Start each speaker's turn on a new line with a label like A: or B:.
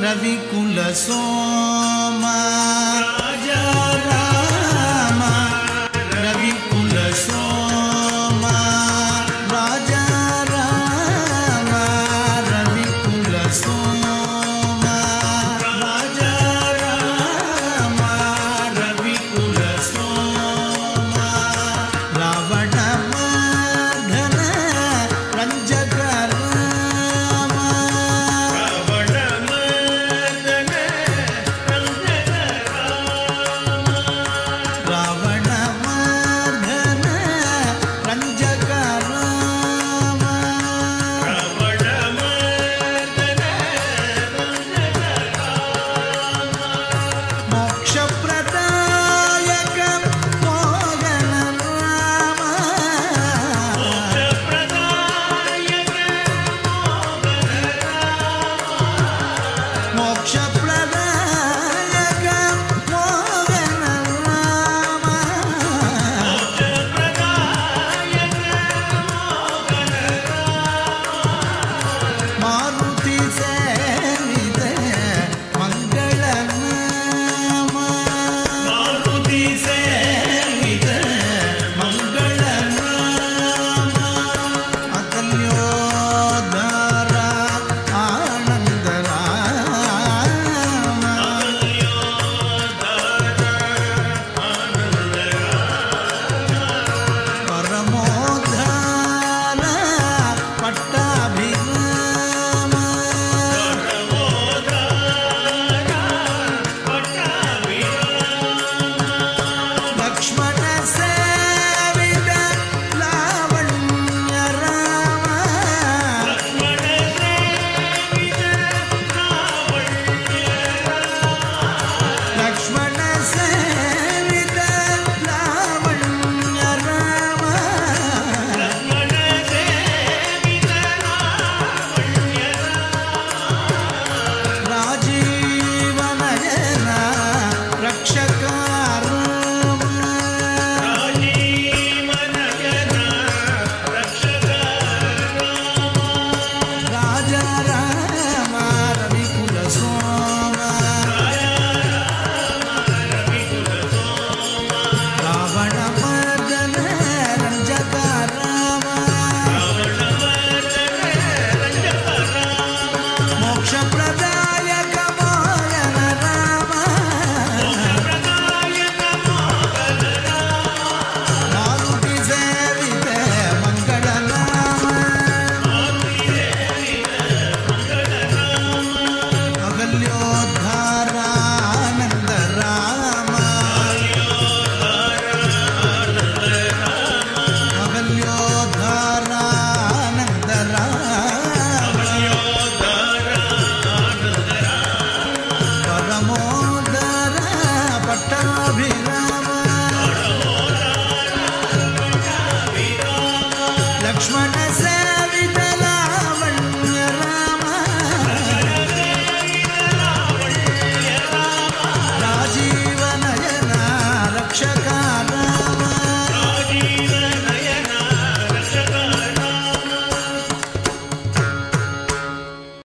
A: la vi con la sombra.